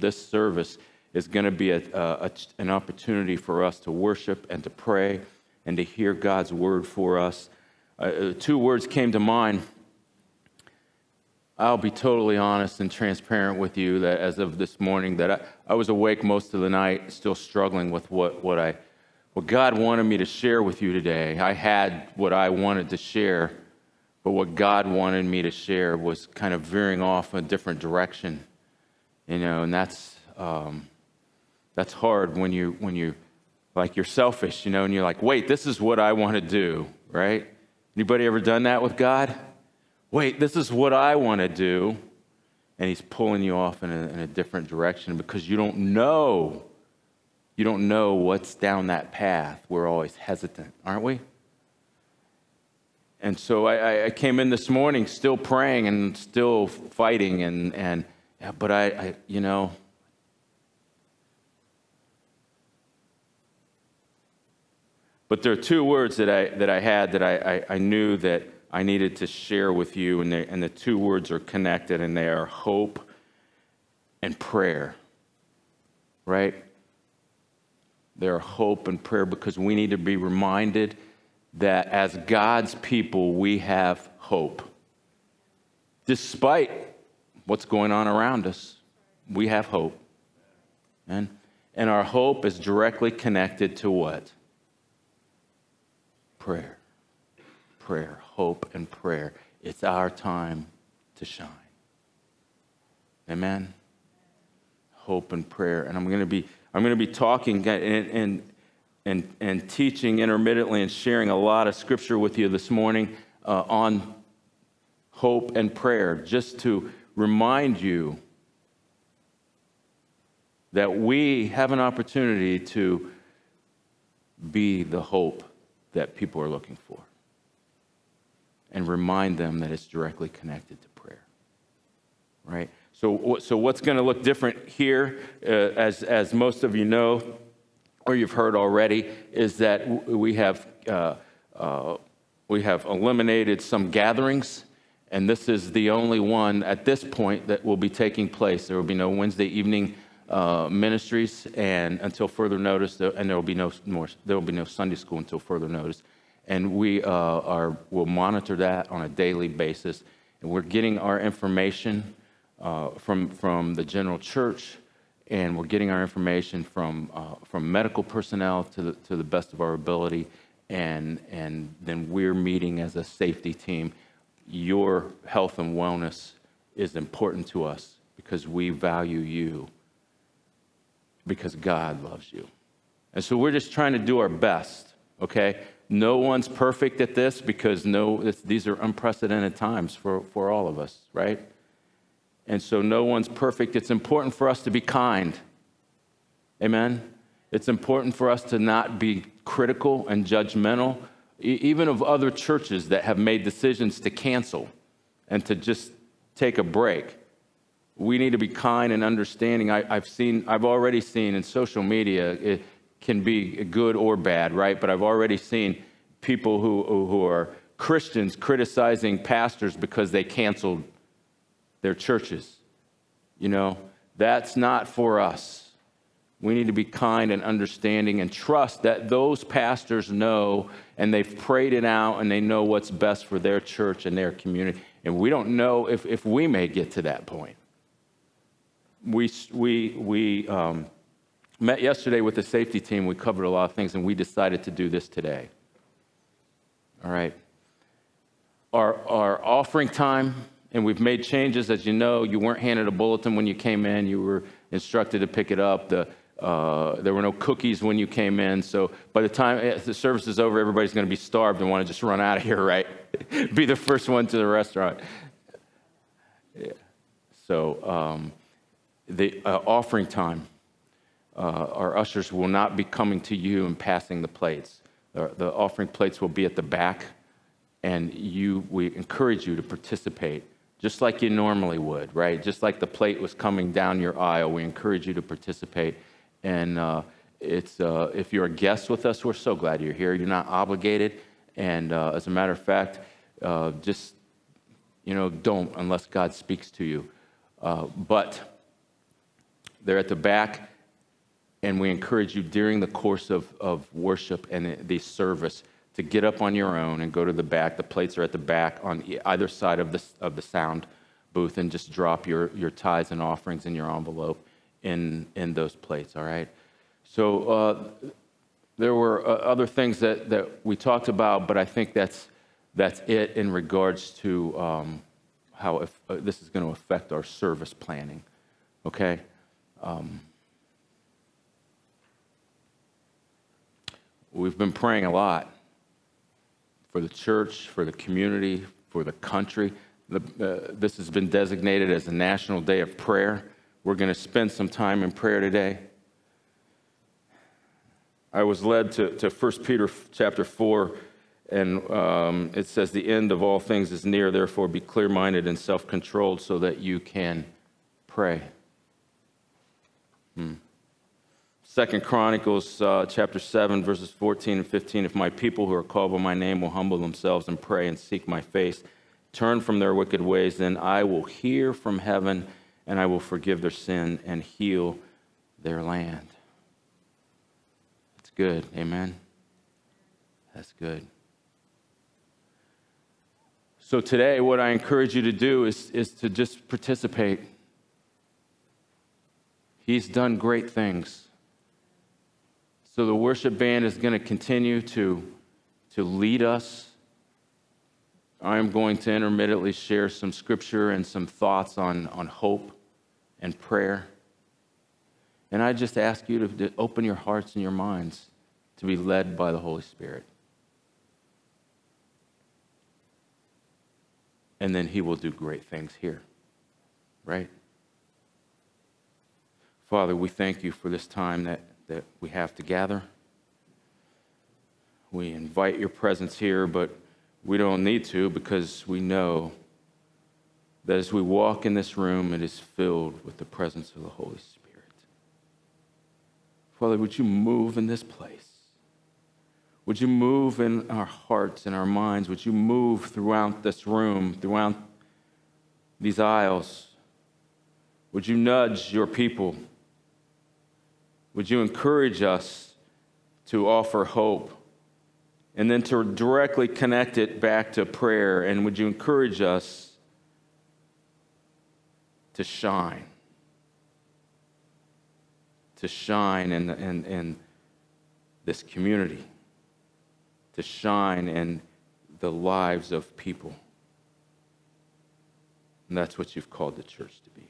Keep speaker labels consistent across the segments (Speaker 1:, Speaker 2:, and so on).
Speaker 1: this service is going to be a, a, an opportunity for us to worship and to pray and to hear God's word for us. Uh, two words came to mind. I'll be totally honest and transparent with you that as of this morning, that I, I was awake most of the night, still struggling with what, what, I, what God wanted me to share with you today. I had what I wanted to share, but what God wanted me to share was kind of veering off a different direction, you know, and that's um, that's hard when you when you like you're selfish, you know, and you're like, wait, this is what I want to do, right? Anybody ever done that with God? Wait, this is what I want to do. And he's pulling you off in a, in a different direction because you don't know. You don't know what's down that path. We're always hesitant, aren't we? And so I, I came in this morning still praying and still fighting, and, and yeah, but I, I, you know, But there are two words that I, that I had that I, I, I knew that I needed to share with you, and, they, and the two words are connected, and they are hope and prayer, right? There are hope and prayer because we need to be reminded that as God's people, we have hope. Despite what's going on around us, we have hope. And, and our hope is directly connected to what? prayer. Prayer, hope, and prayer. It's our time to shine. Amen. Hope and prayer. And I'm going to be I'm going to be talking and, and, and, and teaching intermittently and sharing a lot of scripture with you this morning uh, on hope and prayer, just to remind you that we have an opportunity to be the hope that people are looking for and remind them that it's directly connected to prayer. Right? So, so what's going to look different here, uh, as, as most of you know, or you've heard already, is that we have, uh, uh, we have eliminated some gatherings, and this is the only one at this point that will be taking place. There will be no Wednesday evening uh, ministries and until further notice, and there will be no more. There will be no Sunday school until further notice, and we uh, are will monitor that on a daily basis. And we're getting our information uh, from from the general church, and we're getting our information from uh, from medical personnel to the, to the best of our ability, and and then we're meeting as a safety team. Your health and wellness is important to us because we value you because God loves you. And so we're just trying to do our best, okay? No one's perfect at this because no, these are unprecedented times for, for all of us, right? And so no one's perfect. It's important for us to be kind. Amen? It's important for us to not be critical and judgmental, even of other churches that have made decisions to cancel and to just take a break we need to be kind and understanding. I, have seen, I've already seen in social media, it can be good or bad, right? But I've already seen people who, who are Christians criticizing pastors because they canceled their churches. You know, that's not for us. We need to be kind and understanding and trust that those pastors know and they've prayed it out and they know what's best for their church and their community. And we don't know if, if we may get to that point we, we, we um, met yesterday with the safety team. We covered a lot of things, and we decided to do this today. All right. Our, our offering time, and we've made changes. As you know, you weren't handed a bulletin when you came in, you were instructed to pick it up. The, uh, there were no cookies when you came in. So by the time eh, the service is over, everybody's going to be starved and want to just run out of here, right? be the first one to the restaurant. So, um, the uh, offering time, uh, our ushers will not be coming to you and passing the plates. The, the offering plates will be at the back, and you, we encourage you to participate just like you normally would, right? Just like the plate was coming down your aisle, we encourage you to participate. And uh, it's, uh, if you're a guest with us, we're so glad you're here. You're not obligated. And uh, as a matter of fact, uh, just, you know, don't unless God speaks to you. Uh, but they're at the back, and we encourage you during the course of, of worship and the service to get up on your own and go to the back. The plates are at the back on either side of the, of the sound booth and just drop your, your tithes and offerings in your envelope in, in those plates, all right? So uh, there were uh, other things that, that we talked about, but I think that's, that's it in regards to um, how if, uh, this is going to affect our service planning, okay? Um, we've been praying a lot for the church, for the community, for the country. The, uh, this has been designated as a National Day of Prayer. We're going to spend some time in prayer today. I was led to, to 1 Peter chapter 4, and um, it says, The end of all things is near, therefore be clear minded and self controlled so that you can pray. Hmm. Second Chronicles uh, chapter 7, verses 14 and 15. If my people who are called by my name will humble themselves and pray and seek my face, turn from their wicked ways, then I will hear from heaven and I will forgive their sin and heal their land. That's good. Amen. That's good. So today, what I encourage you to do is, is to just participate. He's done great things. So the worship band is going to continue to, to lead us. I'm going to intermittently share some scripture and some thoughts on, on hope and prayer. And I just ask you to, open your hearts and your minds to be led by the Holy Spirit. And then He will do great things here, right? Father, we thank you for this time that that we have to gather. We invite your presence here, but we don't need to because we know that as we walk in this room, it is filled with the presence of the Holy Spirit. Father, would you move in this place? Would you move in our hearts and our minds? Would you move throughout this room, throughout these aisles? Would you nudge your people? Would you encourage us to offer hope? And then to directly connect it back to prayer. And would you encourage us to shine? To shine in, in, in this community, to shine in the lives of people. And that's what you've called the church to be.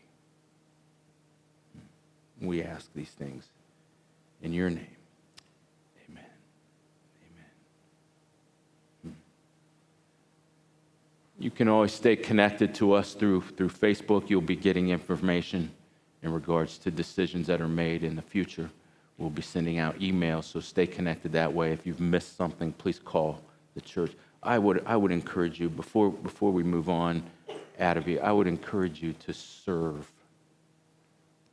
Speaker 1: We ask these things in your name. Amen. Amen. Hmm. You can always stay connected to us through, through Facebook. You'll be getting information in regards to decisions that are made in the future. We'll be sending out emails, so stay connected that way. If you've missed something, please call the church. I would, I would encourage you, before, before we move on, Adavi, I would encourage you to serve.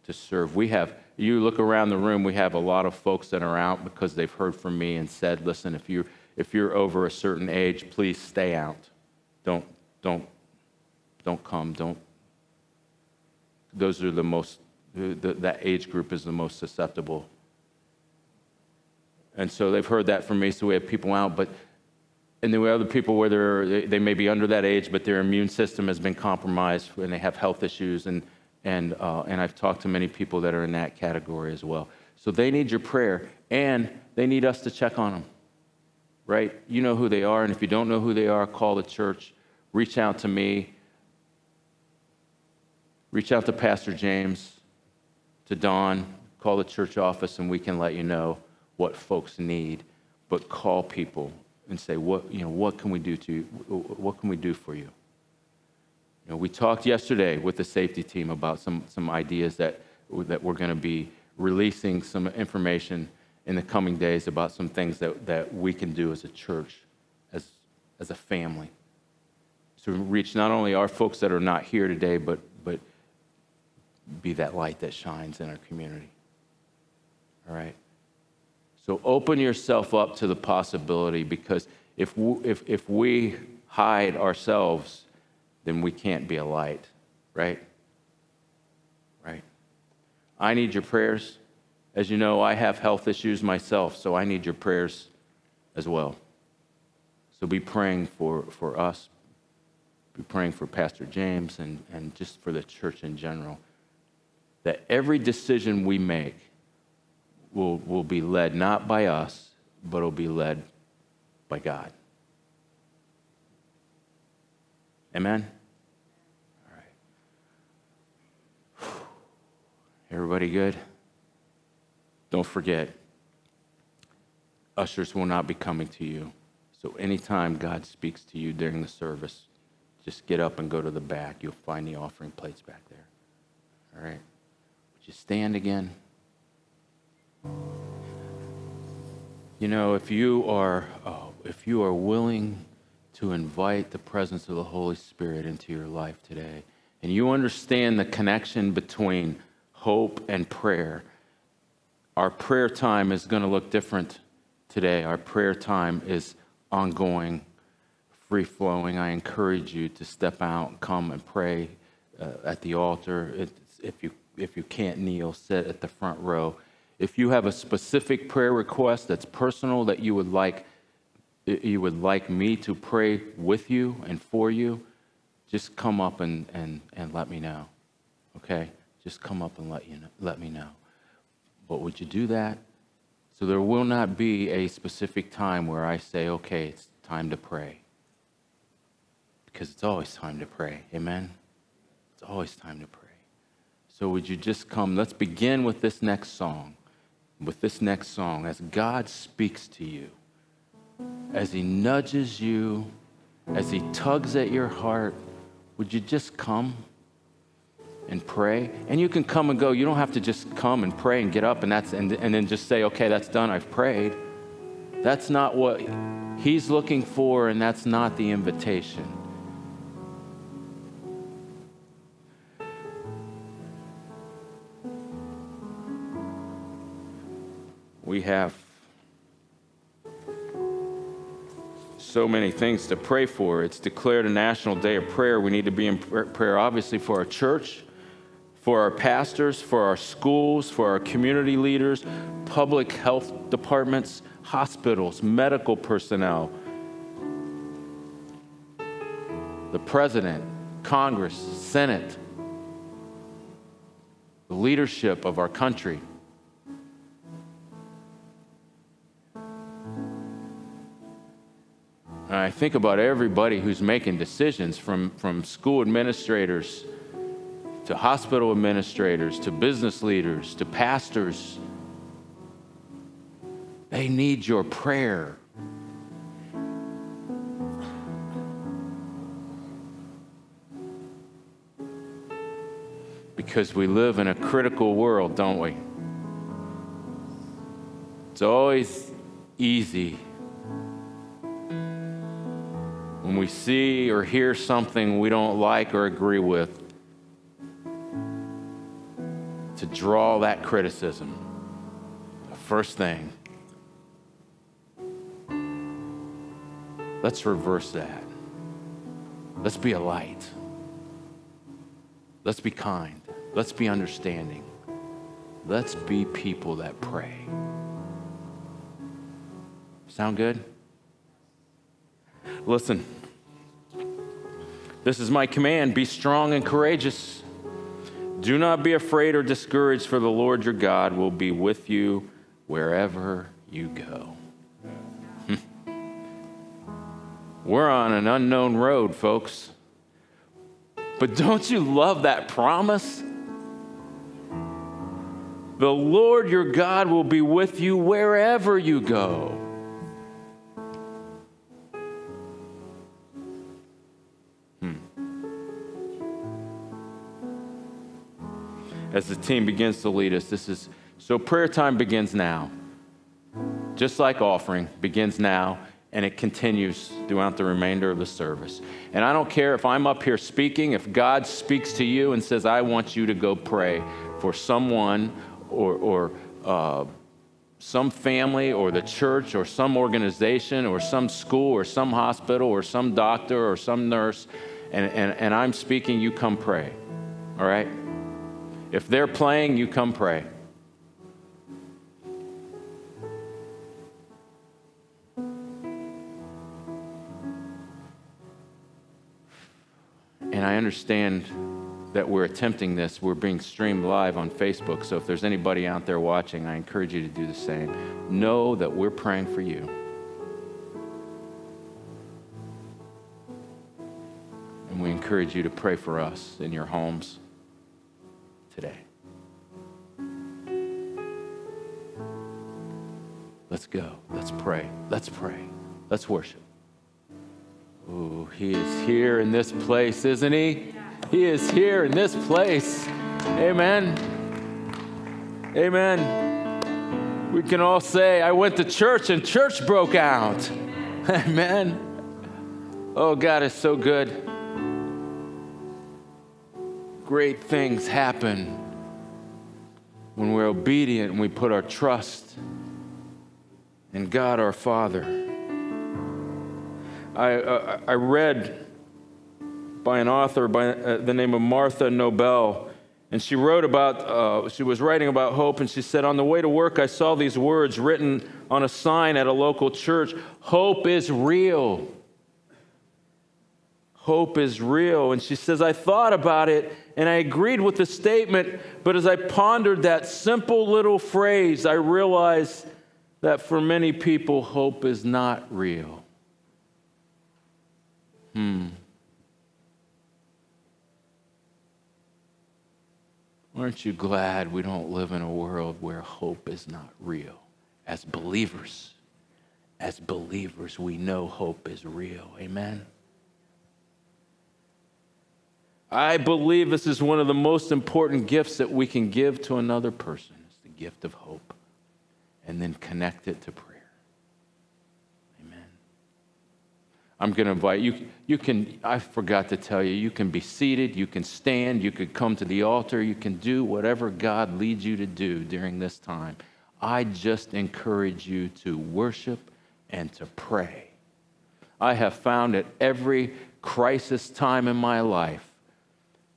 Speaker 1: To serve. We have you look around the room, we have a lot of folks that are out because they've heard from me and said, listen, if you're, if you're over a certain age, please stay out. Don't, don't, don't come. Don't. Those are the most, the, that age group is the most susceptible. And so they've heard that from me, so we have people out. But, and then we have other people where they're, they may be under that age, but their immune system has been compromised and they have health issues and and, uh, and I've talked to many people that are in that category as well. So they need your prayer, and they need us to check on them, right? You know who they are, and if you don't know who they are, call the church, reach out to me, reach out to Pastor James, to Don, call the church office, and we can let you know what folks need. But call people and say, what, you know, what can we do to you? What can we do for you? You know, we talked yesterday with the safety team about some, some ideas that, that we're going to be releasing some information in the coming days about some things that, that we can do as a church, as, as a family. To reach not only our folks that are not here today, but, but be that light that shines in our community. All right? So open yourself up to the possibility because if we, if, if we hide ourselves then we can't be a light, right? Right. I need your prayers. As you know, I have health issues myself, so I need your prayers as well. So be praying for, for us, be praying for Pastor James and, and just for the church in general. That every decision we make will, will be led not by us, but will be led by God. Amen? All right. Everybody good? Don't forget, ushers will not be coming to you. So anytime God speaks to you during the service, just get up and go to the back. You'll find the offering plates back there. All right? Would you stand again? You know, if you are, oh, if you are willing to invite the presence of the Holy Spirit into your life today, and you understand the connection between hope and prayer, our prayer time is going to look different today. Our prayer time is ongoing, free flowing. I encourage you to step out, come and pray uh, at the altar. It's, if you if you can't kneel, sit at the front row. If you have a specific prayer request that's personal that you would like you would like me to pray with you and for you, just come up and, and, and let me know. Okay? Just come up and let you know, let me know. But would you do that? So there will not be a specific time where I say, okay, it's time to pray. Because it's always time to pray. Amen? It's always time to pray. So would you just come? Let's begin with this next song. With this next song, as God speaks to you, as He nudges you, as He tugs at your heart, would you just come? and pray. And you can come and go. You don't have to just come and pray and get up and, that's, and, and then just say, okay, that's done, I've prayed. That's not what he's looking for, and that's not the invitation. We have so many things to pray for. It's declared a national day of prayer. We need to be in prayer, obviously, for our church for our pastors, for our schools, for our community leaders, public health departments, hospitals, medical personnel, the president, Congress, Senate, the leadership of our country. Think about everybody who's making decisions from, from school administrators to hospital administrators, to business leaders, to pastors. They need your prayer. Because we live in a critical world, don't we? It's always easy when we see or hear something we don't like or agree with to draw that criticism. The first thing, let's reverse that. Let's be a light. Let's be kind. Let's be understanding. Let's be people that pray. Sound good? Listen, this is my command be strong and courageous. Do not be afraid or discouraged, for the Lord your God will be with you wherever you go. Hmm. We're on an unknown road, folks. But don't you love that promise? The Lord your God will be with you wherever you go. As the team begins to lead us. This is so prayer time begins now. Just like offering begins now and it continues throughout the remainder of the service. And I don't care if I'm up here speaking, if God speaks to you and says, I want you to go pray for someone or, or uh, some family or the church or some organization or some school or some hospital or some doctor or some nurse, and, and, and I'm speaking, you come pray. All right? If they're playing, you come pray. And I understand that we're attempting this. We're being streamed live on Facebook. So if there's anybody out there watching, I encourage you to do the same. Know that we're praying for you. And we encourage you to pray for us in your homes today. Let's go. Let's pray. Let's pray. Let's worship. Ooh, he is here in this place, isn't he? He is here in this place. Amen. Amen. We can all say, I went to church and church broke out. Amen. Oh, God is so good great things happen when we're obedient and we put our trust in God our Father. I, uh, I read by an author by uh, the name of Martha Nobel, and she wrote about, uh, she was writing about hope, and she said, On the way to work, I saw these words written on a sign at a local church Hope is real. Hope is real. And she says, I thought about it and I agreed with the statement, but as I pondered that simple little phrase, I realized that for many people, hope is not real. Hmm. Aren't you glad we don't live in a world where hope is not real? As believers, as believers, we know hope is real. Amen. I believe this is one of the most important gifts that we can give to another person. It's the gift of hope. And then connect it to prayer. Amen. I'm going to invite you. You can, I forgot to tell you, you can be seated, you can stand, you could come to the altar, you can do whatever God leads you to do during this time. I just encourage you to worship and to pray. I have found at every crisis time in my life,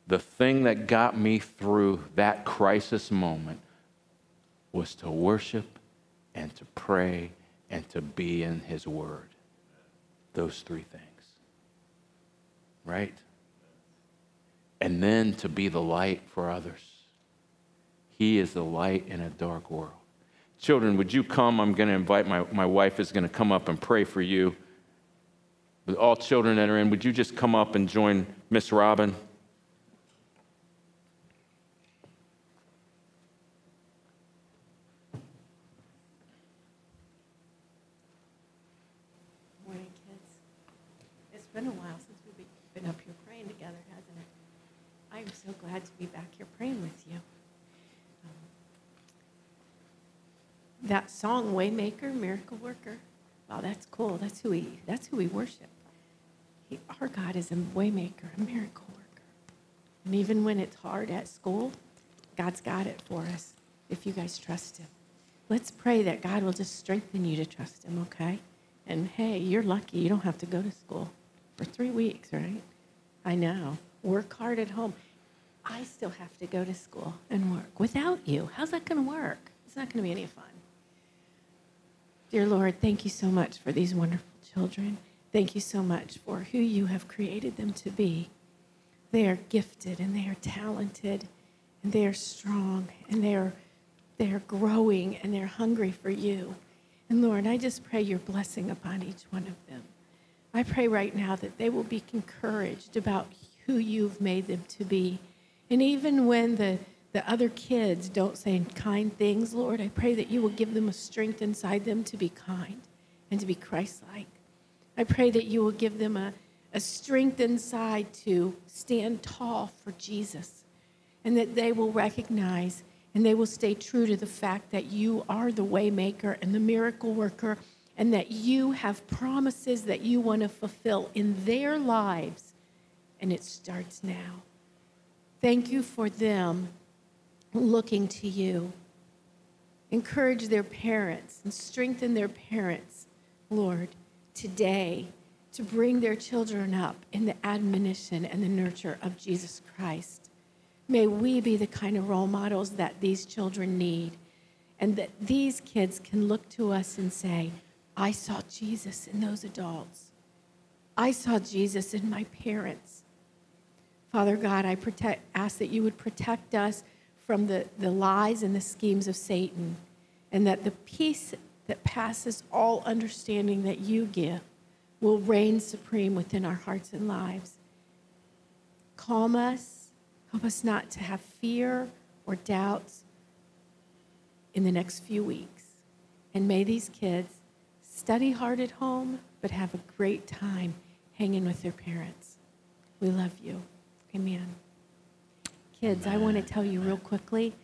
Speaker 1: the thing that got me through that crisis moment was to worship and to pray and to be in His Word. Those three things. Right? And then to be the light for others. He is the light in a dark world. Children, would you come? I'm going to invite my, my wife is going to come up and pray for you. With all children that are in, would you just come up and join Miss Robin?
Speaker 2: been a while since we've been up here praying together, hasn't it? I am so glad to be back here praying with you. Um, that song, Waymaker, Miracle Worker. Wow, that's cool. That's who we. That's who we worship. He, our God is a waymaker, a miracle worker. And even when it's hard at school, God's got it for us if you guys trust Him. Let's pray that God will just strengthen you to trust Him, okay? And hey, you're lucky you don't have to go to school for three weeks, right? I know. Work hard at home. I still have to go to school and work without you. How's that going to work? It's not going to be any fun. Dear Lord, thank you so much for these wonderful children. Thank you so much for who you have created them to be. They are gifted and they are talented and they are strong and they are, they are growing and they're hungry for you. And Lord, I just pray your blessing upon each one of them. I pray right now that they will be encouraged about who you've made them to be. And even when the, the other kids don't say kind things, Lord, I pray that you will give them a strength inside them to be kind and to be Christ like. I pray that you will give them a, a strength inside to stand tall for Jesus and that they will recognize and they will stay true to the fact that you are the waymaker and the miracle worker and that you have promises that you want to fulfill in their lives, and it starts now. Thank you for them looking to you. Encourage their parents and strengthen their parents, Lord, today to bring their children up in the admonition and the nurture of Jesus Christ. May we be the kind of role models that these children need, and that these kids can look to us and say, I saw Jesus in those adults. I saw Jesus in my parents. Father God, I protect, ask that you would protect us from the, the lies and the schemes of Satan, and that the peace that passes all understanding that you give will reign supreme within our hearts and lives. Calm us, help us not to have fear or doubts in the next few weeks. And may these kids study hard at home, but have a great time hanging with their parents. We love you. Amen. Kids, I want to tell you real quickly.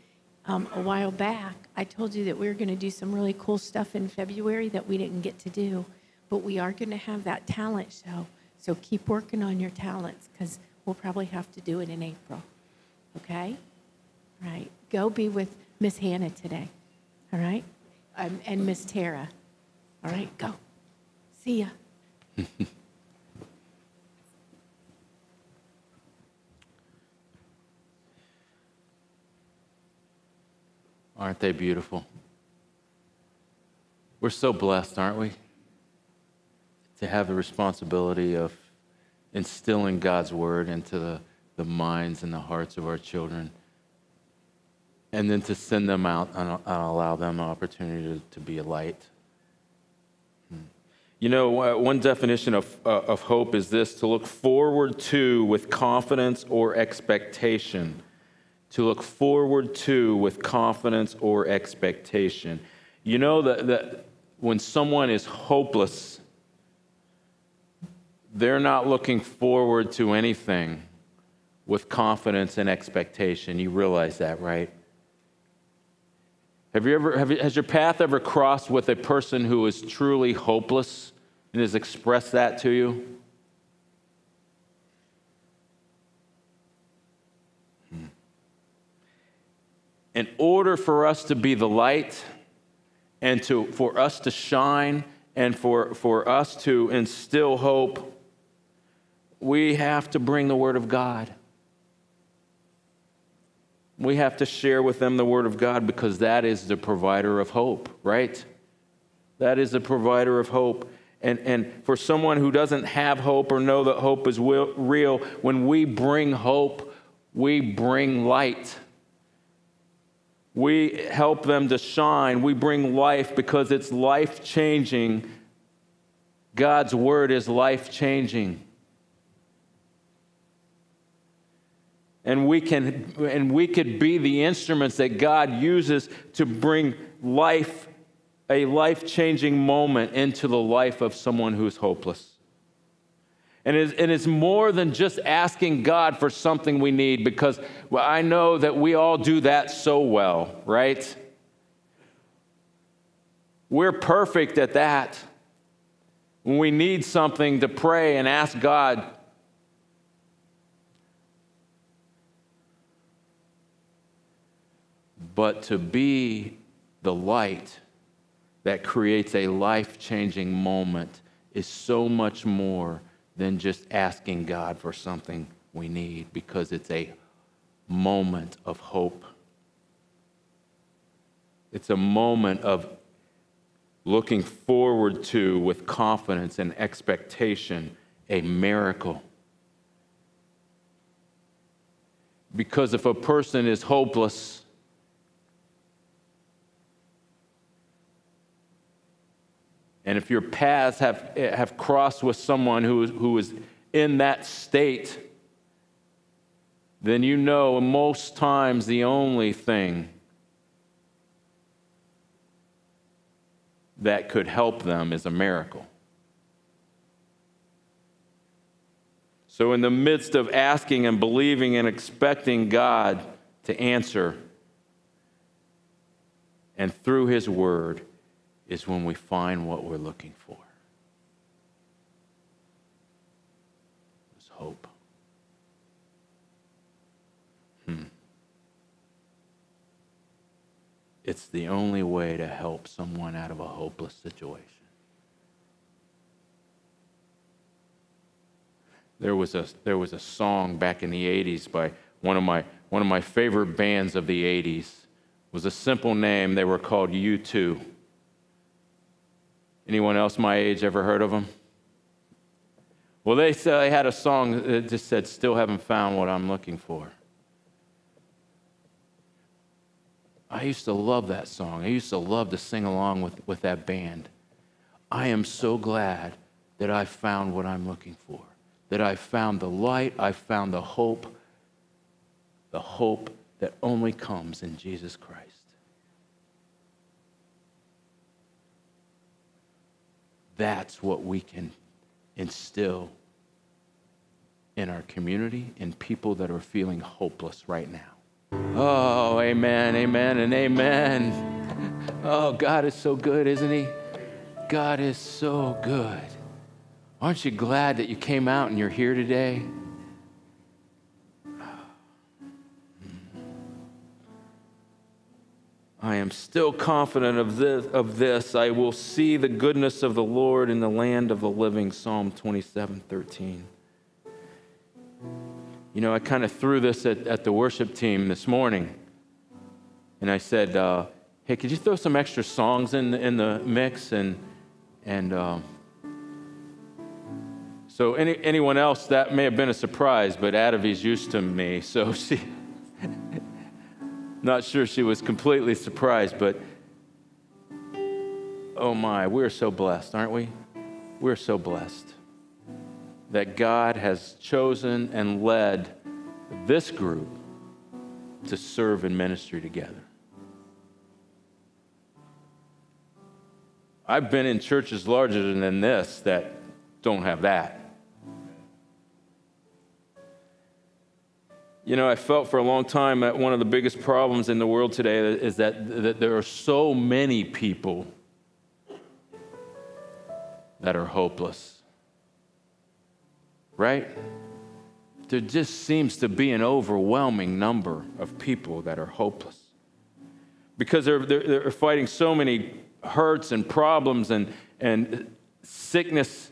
Speaker 2: Um, a while back, I told you that we were going to do some really cool stuff in February that we didn't get to do, but we are going to have that talent show. So keep working on your talents because we'll probably have to do it in April. Okay? All right. Go be with Miss Hannah today. All right? Um, and Miss Tara. All right, go. See ya.
Speaker 1: Aren't they beautiful? We're so blessed, aren't we? To have the responsibility of instilling God's word into the, the minds and the hearts of our children, and then to send them out and, and allow them an opportunity to, to be a light. Hmm. You know, one definition of, uh, of hope is this to look forward to with confidence or expectation to look forward to with confidence or expectation. You know that, that when someone is hopeless, they're not looking forward to anything with confidence and expectation. You realize that, right? Have you ever, have you, has your path ever crossed with a person who is truly hopeless and has expressed that to you? In order for us to be the light and to, for us to shine and for, for us to instill hope, we have to bring the Word of God. We have to share with them the Word of God because that is the provider of hope, right? That is the provider of hope. And, and for someone who doesn't have hope or know that hope is real, when we bring hope, we bring light. We help them to shine. We bring life because it's life changing. God's word is life changing. And we, can, and we could be the instruments that God uses to bring life, a life changing moment into the life of someone who's hopeless. And it's, more than just asking God for something we need because I know that we all do that so well, right? We're perfect at that. When we need something to pray and ask God, but to be the light that creates a life changing moment is so much more than just asking God for something we need because it's a moment of hope. It's a moment of looking forward to, with confidence and expectation, a miracle. Because if a person is hopeless, And if your paths have, have crossed with someone who, who is in that state, then you know most times the only thing that could help them is a miracle. So, in the midst of asking and believing and expecting God to answer, and through His Word, is when we find what we're looking for. There's hope. Hmm. It's the only way to help someone out of a hopeless situation. There was a, there was a song back in the 80s by one of my one of my favorite bands of the 80s. was a simple name. They were called U2. Anyone else my age ever heard of them? Well, they, they had a song that just said, Still haven't found what I'm looking for. I used to love that song. I used to love to sing along with, with that band. I am so glad that I found what I'm looking for, that I found the light, I found the hope, the hope that only comes in Jesus Christ. That's what we can instill in our community in people that are feeling hopeless right now. Oh, amen, amen, and amen. Oh, God is so good, isn't He? God is so good. Aren't you glad that you came out and you're here today? I am still confident of this, of this. I will see the goodness of the Lord in the land of the living. Psalm 27 13. You know, I kind of threw this at, at the worship team this morning. And I said, uh, hey, could you throw some extra songs in, in the mix? And, and uh, so, any, anyone else, that may have been a surprise, but Adavi's used to me. So, she. Not sure she was completely surprised, but oh my, we're so blessed, aren't we? We're so blessed that God has chosen and led this group to serve in ministry together. I've been in churches larger than this that don't have that. You know, I felt for a long time that one of the biggest problems in the world today is that, that there are so many people that are hopeless. Right? There just seems to be an overwhelming number of people that are hopeless because they're, they're, they're fighting so many hurts and problems and, and sickness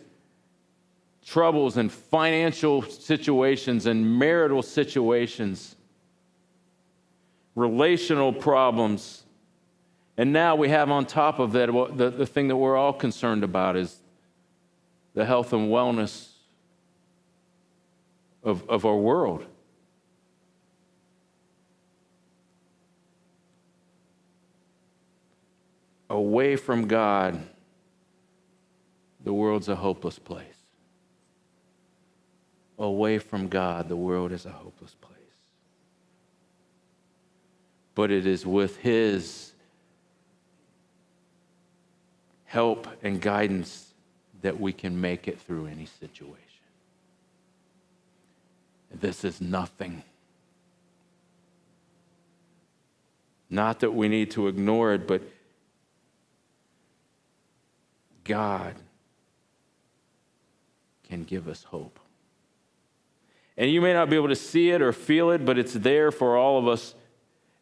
Speaker 1: troubles and financial situations and marital situations, relational problems. And now we have on top of that the, the thing that we're all concerned about is the health and wellness of, of our world. Away from God, the world's a hopeless place away from God, the world is a hopeless place. But it is with His help and guidance that we can make it through any situation. This is nothing. Not that we need to ignore it, but God can give us hope. And you may not be able to see it or feel it, but it's there for all of us.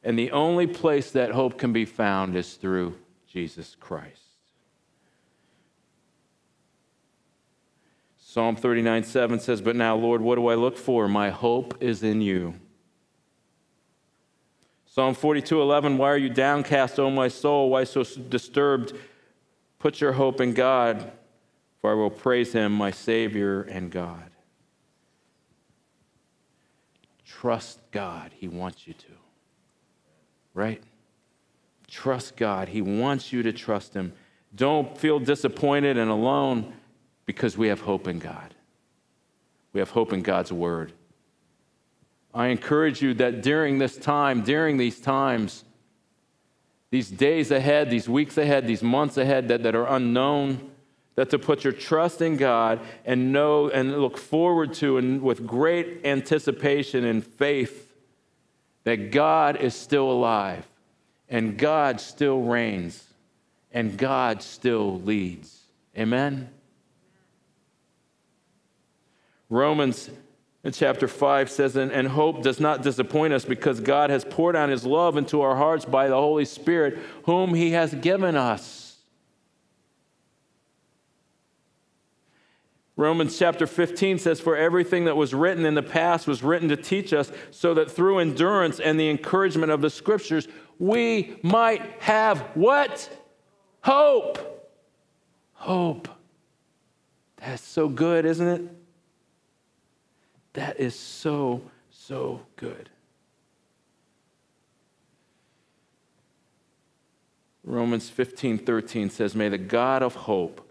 Speaker 1: And the only place that hope can be found is through Jesus Christ. Psalm 39 7 says, But now, Lord, what do I look for? My hope is in you. Psalm 42 11, Why are you downcast, O my soul? Why so disturbed? Put your hope in God, for I will praise him, my Savior and God. Trust God. He wants you to. Right? Trust God. He wants you to trust Him. Don't feel disappointed and alone because we have hope in God. We have hope in God's Word. I encourage you that during this time, during these times, these days ahead, these weeks ahead, these months ahead that, that are unknown, that to put your trust in God and know and look forward to and with great anticipation and faith that God is still alive and God still reigns and God still leads. Amen? Romans in chapter 5 says, and hope does not disappoint us because God has poured out his love into our hearts by the Holy Spirit, whom he has given us. Romans chapter 15 says, For everything that was written in the past was written to teach us, so that through endurance and the encouragement of the scriptures, we might have what? Hope. Hope. That's so good, isn't it? That is so, so good. Romans 15 13 says, May the God of hope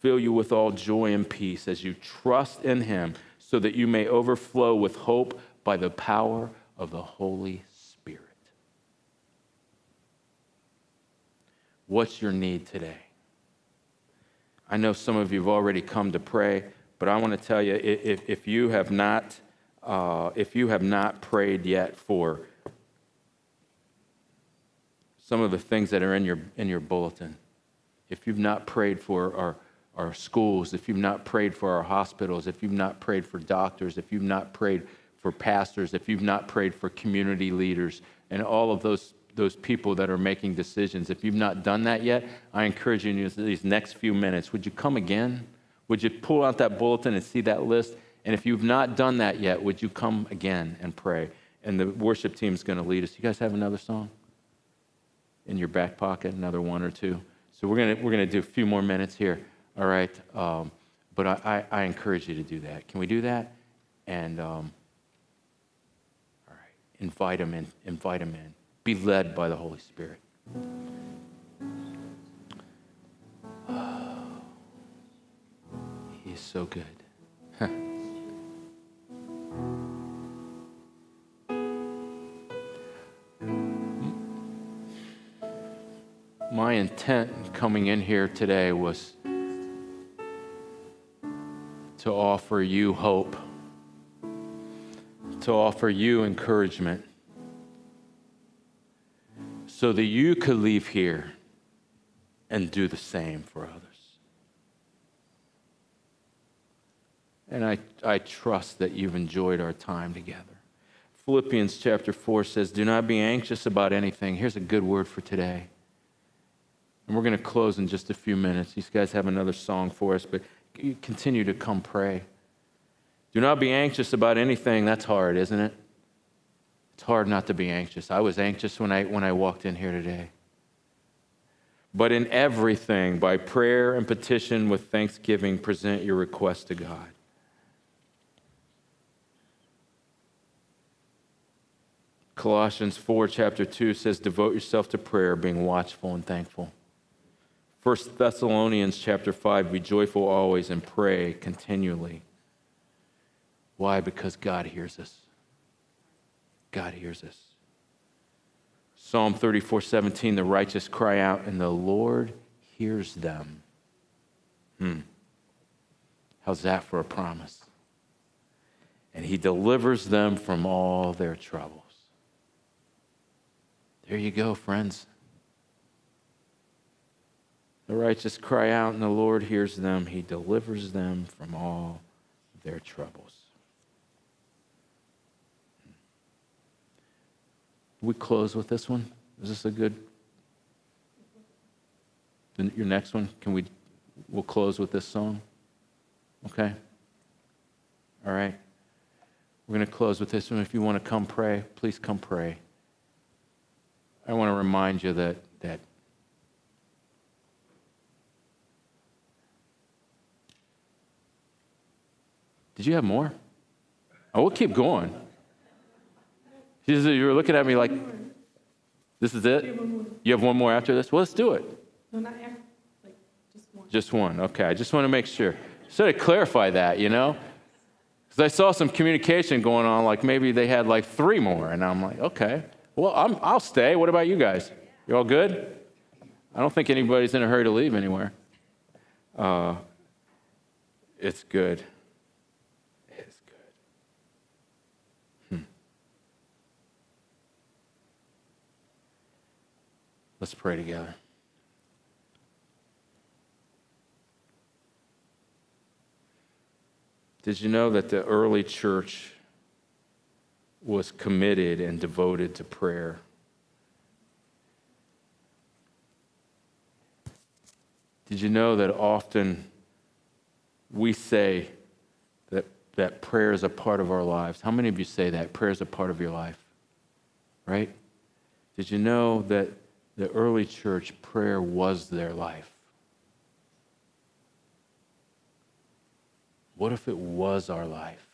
Speaker 1: fill you with all joy and peace as you trust in him, so that you may overflow with hope by the power of the Holy Spirit. What's your need today? I know some of you have already come to pray, but I want to tell you if, if you have not, uh, if you have not prayed yet for some of the things that are in your, in your bulletin, if you've not prayed for our our schools, if you've not prayed for our hospitals, if you've not prayed for doctors, if you've not prayed for pastors, if you've not prayed for community leaders, and all of those, those people that are making decisions, if you've not done that yet, I encourage you in these next few minutes, would you come again? Would you pull out that bulletin and see that list? And if you've not done that yet, would you come again and pray? And the worship team is going to lead us. You guys have another song in your back pocket, another one or two? So we're going to, we're going to do a few more minutes here. All right. Um, but I, I, I, encourage you to do that. Can we do that? And um, all right, invite them in. Invite them in. Be led by the Holy Spirit. Oh, he's so good. My intent coming in here today was to offer you hope, to offer you encouragement, so that you could leave here and do the same for others. And I, I trust that you've enjoyed our time together. Philippians chapter 4 says, Do not be anxious about anything. Here's a good word for today. And we're going to close in just a few minutes. These guys have another song for us, but continue to come pray. Do not be anxious about anything. That's hard, isn't it? It's hard not to be anxious. I was anxious when I, when I walked in here today. But in everything, by prayer and petition with thanksgiving, present your request to God. Colossians 4, chapter 2 says, Devote yourself to prayer, being watchful and thankful. 1 Thessalonians chapter 5, be joyful always and pray continually. Why? Because God hears us. God hears us. Psalm 34, 17, the righteous cry out, and the Lord hears them. Hmm. How's that for a promise? And he delivers them from all their troubles. There you go, friends. The righteous cry out, and the Lord hears them. He delivers them from all their troubles. We close with this one. Is this a good? Your next one, can we? We'll close with this song. Okay. All right. We're going to close with this one. If you want to come pray, please come pray. I want to remind you that that Did you have more? Oh, we'll keep going. You were looking at me like, this is it? You have one more after this? Well, let's do it.
Speaker 2: No, not after, like, just one.
Speaker 1: Just one. Okay. I just want to make sure. So to clarify that, you know? Because I saw some communication going on, like maybe they had like three more. And I'm like, okay, well, I'm, I'll stay. What about you guys? You all good? I don't think anybody's in a hurry to leave anywhere. Uh, it's good. Let's pray together. Did you know that the early church was committed and devoted to prayer? Did you know that often we say that, that prayer is a part of our lives. How many of you say that? Prayer is a part of your life, right? Did you know that the early church, prayer was their life? What if it was our life?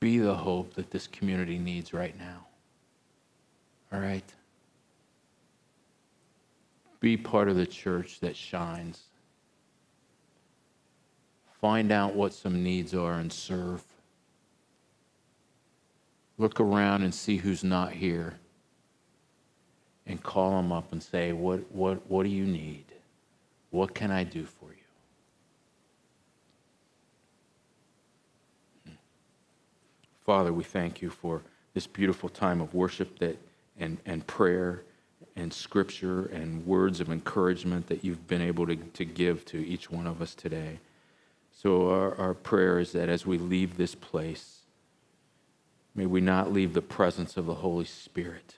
Speaker 1: Be the hope that this community needs right now. All right? Be part of the church that shines. Find out what some needs are and serve. Look around and see who's not here and call them up and say, What, what, what do you need? What can I do for you? Father, we thank you for this beautiful time of worship that, and, and prayer and scripture and words of encouragement that you've been able to, to give to each one of us today. So, our, our prayer is that as we leave this place, may we not leave the presence of the Holy Spirit.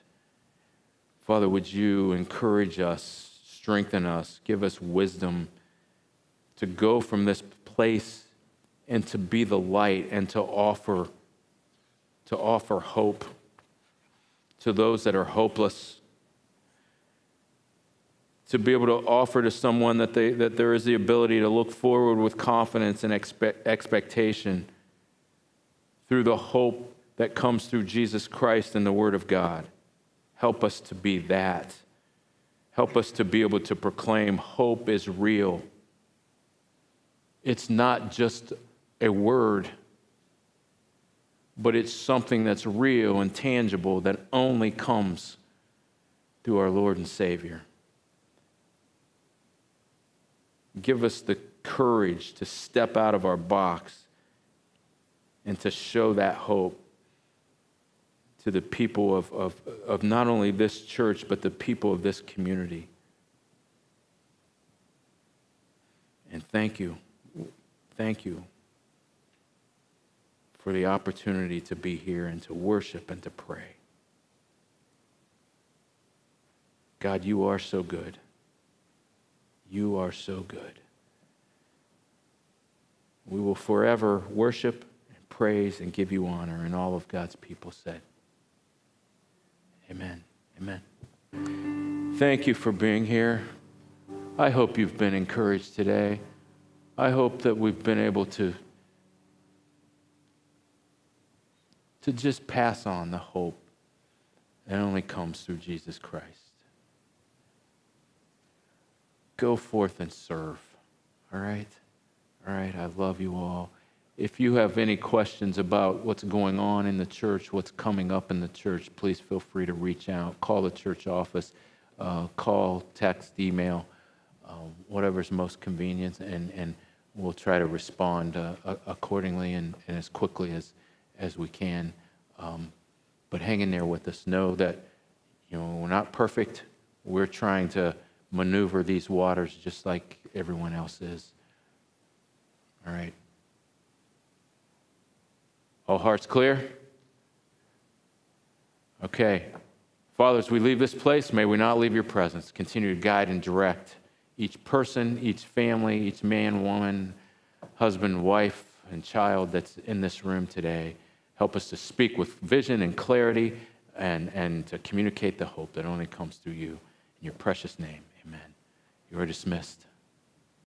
Speaker 1: Father, would you encourage us, strengthen us, give us wisdom to go from this place and to be the light and to offer to offer hope to those that are hopeless to be able to offer to someone that, they, that there is the ability to look forward with confidence and expect, expectation through the hope that comes through Jesus Christ and the Word of God. Help us to be that. Help us to be able to proclaim hope is real. It's not just a word, but it's something that's real and tangible that only comes through our Lord and Savior. Give us the courage to step out of our box and to show that hope to the people of, of, of not only this church, but the people of this community. And thank you. Thank you for the opportunity to be here and to worship and to pray. God, you are so good. You are so good. We will forever worship and praise and give you honor. And all of God's people said, Amen. Amen. Thank you for being here. I hope you've been encouraged today. I hope that we've been able to, to just pass on the hope that only comes through Jesus Christ. Go forth and serve. All right? All right. I love you all. If you have any questions about what's going on in the church, what's coming up in the church, please feel free to reach out. Call the church office, uh, call, text, email, uh, whatever's most convenient, and, and we'll try to respond uh, accordingly and, and, as quickly as, as we can. Um, but hang in there with us. Know that you know we're not perfect. We're trying to maneuver these waters just like everyone else is. All right. All hearts clear? Okay. Fathers, we leave this place, may we not leave your presence. Continue to guide and direct each person, each family, each man, woman, husband, wife, and child that's in this room today. Help us to speak with vision and clarity and, and to communicate the hope that only comes through you. In your precious name, amen. You are dismissed.